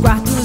quartos